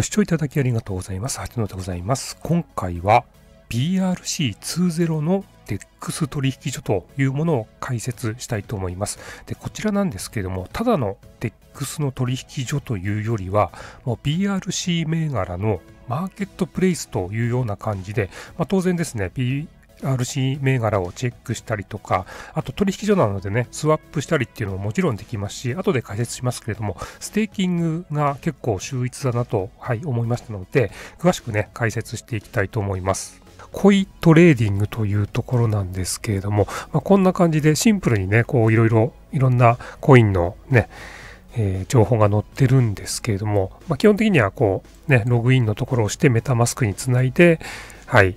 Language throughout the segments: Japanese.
ご視聴いただきありがとうございます。八野でございます。今回は BRC20 の DEX 取引所というものを解説したいと思います。で、こちらなんですけれども、ただの DEX の取引所というよりは、もう BRC 銘柄のマーケットプレイスというような感じで、まあ、当然ですね、RC 銘柄をチェックしたりとか、あと取引所なのでね、スワップしたりっていうのももちろんできますし、後で解説しますけれども、ステーキングが結構秀逸だなと、はい、思いましたので、詳しくね、解説していきたいと思います。コイトレーディングというところなんですけれども、まあ、こんな感じでシンプルにね、こういろいろ、いろんなコインのね、えー、情報が載ってるんですけれども、まあ、基本的にはこうね、ログインのところをしてメタマスクにつないで、はい、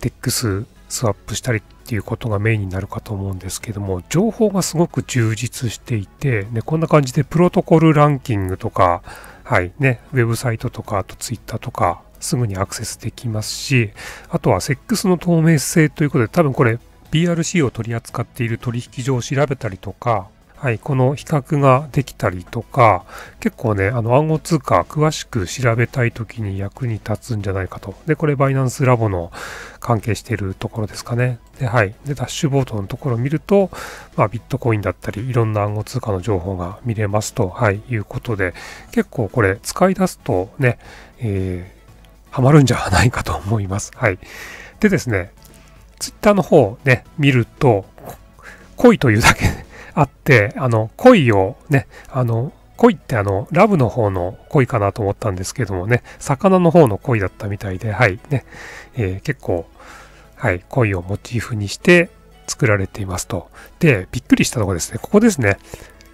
DEX ススワップしたりっていうことがメインになるかと思うんですけども、情報がすごく充実していて、ね、こんな感じでプロトコルランキングとか、はい、ね、ウェブサイトとか、あとツイッターとか、すぐにアクセスできますし、あとはセックスの透明性ということで、多分これ BRC を取り扱っている取引所を調べたりとか、はい、この比較ができたりとか、結構ね、あの暗号通貨詳しく調べたいときに役に立つんじゃないかと。で、これバイナンスラボの関係しているところですかね。で、はい。で、ダッシュボードのところを見ると、まあ、ビットコインだったり、いろんな暗号通貨の情報が見れますと、はい、いうことで、結構これ使い出すとね、えー、ハマるんじゃないかと思います。はい。でですね、ツイッターの方ね、見ると、恋というだけで、あって、あの、恋をね、あの、恋ってあの、ラブの方の恋かなと思ったんですけどもね、魚の方の恋だったみたいで、はい、ね、えー、結構、はい、恋をモチーフにして作られていますと。で、びっくりしたのがですね、ここですね、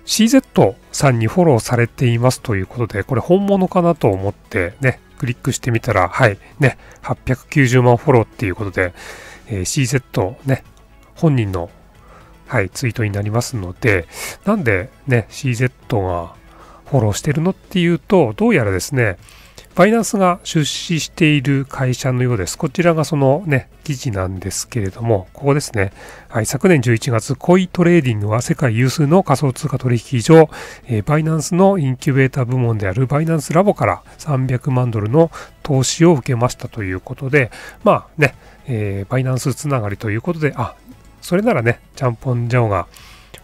CZ さんにフォローされていますということで、これ本物かなと思ってね、クリックしてみたら、はい、ね、890万フォローっていうことで、えー、CZ ね、本人のはい、ツイートになりますので、なんでね、CZ がフォローしてるのっていうと、どうやらですね、バイナンスが出資している会社のようです。こちらがそのね、記事なんですけれども、ここですね。はい、昨年11月、コイトレーディングは世界有数の仮想通貨取引所、えー、バイナンスのインキュベーター部門であるバイナンスラボから300万ドルの投資を受けましたということで、まあね、えー、バイナンスつながりということで、あ、それならね、チャンポン・ジャオが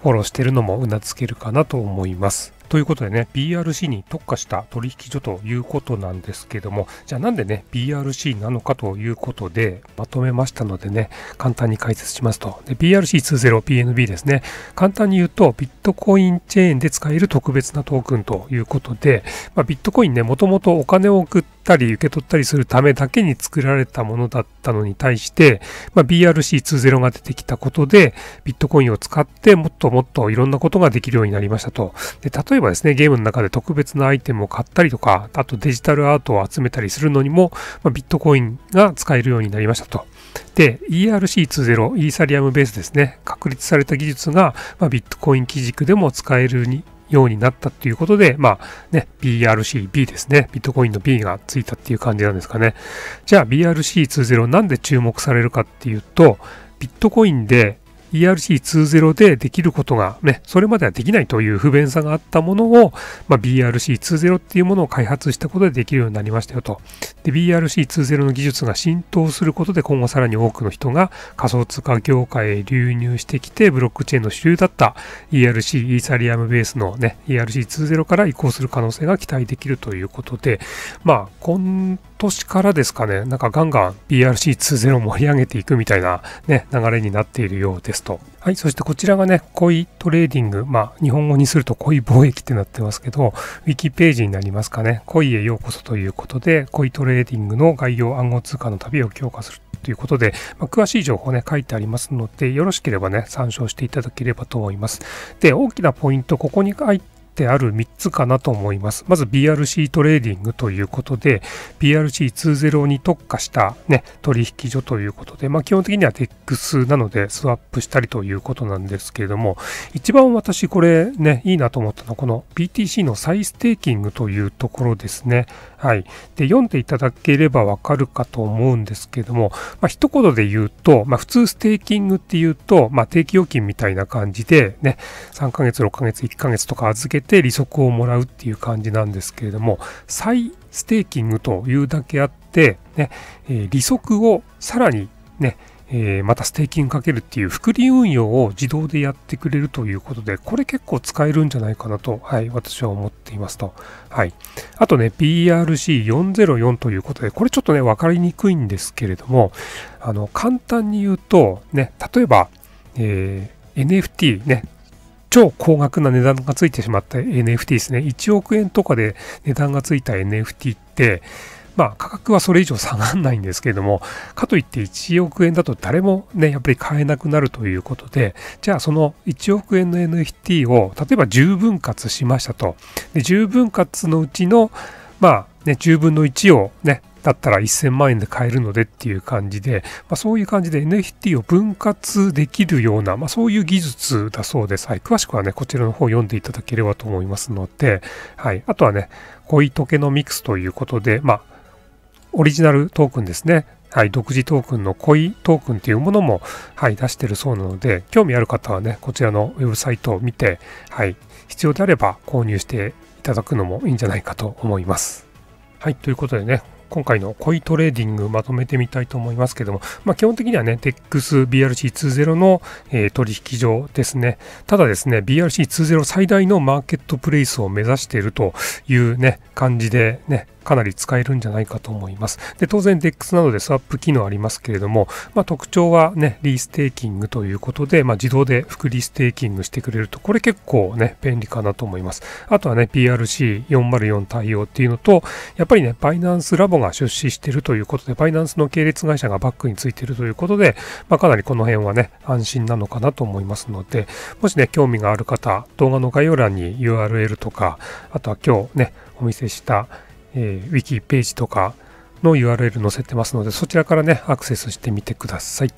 フォローしてるのもうなずけるかなと思います。ということでね、BRC に特化した取引所ということなんですけども、じゃあなんでね、BRC なのかということでまとめましたのでね、簡単に解説しますと。BRC20PNB ですね。簡単に言うと、ビットコインチェーンで使える特別なトークンということで、まあ、ビットコインね、もともとお金を送ったり受け取ったりするためだけに作られたものだったのに対して、まあ、BRC20 が出てきたことで、ビットコインを使ってもっともっといろんなことができるようになりましたと。で例えばですね、ゲームの中で特別なアイテムを買ったりとか、あとデジタルアートを集めたりするのにも、まあ、ビットコインが使えるようになりましたと。で、ERC20、イーサリアムベースですね、確立された技術が、まあ、ビットコイン基軸でも使えるにようになったっていうことで、まあね、BRC、B ですね。ビットコインの B がついたっていう感じなんですかね。じゃあ BRC20 なんで注目されるかっていうと、ビットコインで ERC20 でできることがね、それまではできないという不便さがあったものを、まあ、BRC20 っていうものを開発したことでできるようになりましたよと。で、BRC20 の技術が浸透することで今後さらに多くの人が仮想通貨業界へ流入してきて、ブロックチェーンの主流だった ERC、イーサリアムベースのね、ERC20 から移行する可能性が期待できるということで、まあ、年からですかね、なんかガンガン BRC20 盛り上げていくみたいなね、流れになっているようですと。はい、そしてこちらがね、コイトレーディング、まあ、日本語にするとコイ貿易ってなってますけど、ウィキページになりますかね、コイへようこそということで、コイトレーディングの概要暗号通貨の旅を強化するということで、まあ、詳しい情報ね、書いてありますので、よろしければね、参照していただければと思います。で、大きなポイント、ここに書いてってある3つかなと思います。まず BRC トレーディングということで、BRC20 に特化したね、取引所ということで、まあ基本的には DEX なのでスワップしたりということなんですけれども、一番私これね、いいなと思ったのはこの BTC の再ステーキングというところですね。はい。で、読んでいただければわかるかと思うんですけども、まあ一言で言うと、まあ普通ステーキングっていうと、まあ定期預金みたいな感じでね、3ヶ月、6ヶ月、1ヶ月とか預けて利息をもらうっていう感じなんですけれども、再ステーキングというだけあって、ね、え、利息をさらにね、え、またステーキングかけるっていう複利運用を自動でやってくれるということで、これ結構使えるんじゃないかなと、はい、私は思っていますと。はい。あとね、BRC404 ということで、これちょっとね、わかりにくいんですけれども、あの、簡単に言うと、ね、例えば、えー、NFT ね、超高額な値段がついてしまった NFT ですね。1億円とかで値段がついた NFT って、まあ価格はそれ以上下がらないんですけれども、かといって1億円だと誰もね、やっぱり買えなくなるということで、じゃあその1億円の NFT を例えば10分割しましたと。で、10分割のうちの、まあね、10分の1をね、だったら1000万円で買えるのでっていう感じで、まあ、そういう感じで NFT を分割できるような、まあ、そういう技術だそうです。はい。詳しくはね、こちらの方読んでいただければと思いますので、はい。あとはね、コイトケノミクスということで、まあ、オリジナルトークンですね。はい、独自トークンのコイトークンというものも、はい、出してるそうなので、興味ある方はね、こちらのウェブサイトを見て、はい、必要であれば購入していただくのもいいんじゃないかと思います。はい、ということでね、今回のコイトレーディングまとめてみたいと思いますけども、まあ、基本的にはね、DEXBRC20 の、えー、取引所ですね。ただですね、BRC20 最大のマーケットプレイスを目指しているというね、感じでね、かなり使えるんじゃないかと思います。で当然 DEX などでスワップ機能ありますけれども、まあ、特徴はね、リーステーキングということで、まあ、自動で複リーステーキングしてくれると、これ結構ね、便利かなと思います。あとはね、PRC404 対応っていうのと、やっぱりね、バイナンスラボが出資してるということで、バイナンスの系列会社がバックについてるということで、まあ、かなりこの辺はね、安心なのかなと思いますので、もしね、興味がある方、動画の概要欄に URL とか、あとは今日ね、お見せしたえー、ウィキページとかの URL 載せてますので、そちらからね、アクセスしてみてください。